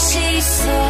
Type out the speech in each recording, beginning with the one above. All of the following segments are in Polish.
细碎。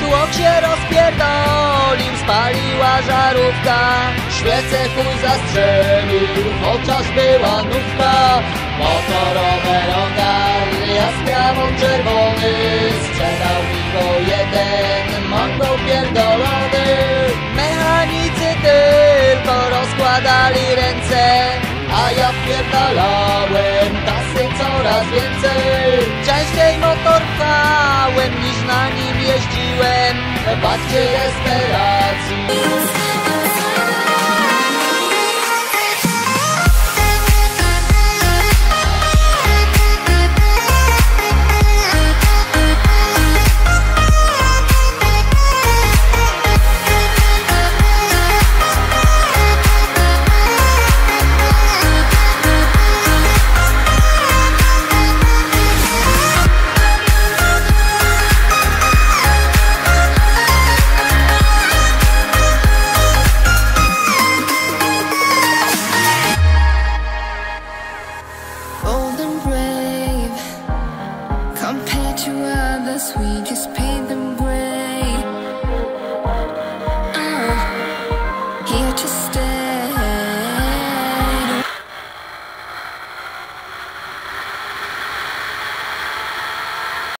Tłok się rozpierdolił, spaliła żarówka. Świecę chuj zastrzelił, chociaż była nówka Motorowe rogal, ja z krawą czerwony. Sprzedał mi go jeden, mongo pierdolony. Mechanicy tylko rozkładali ręce A ja wpierdalałem tasy coraz więcej Bardziej desperacji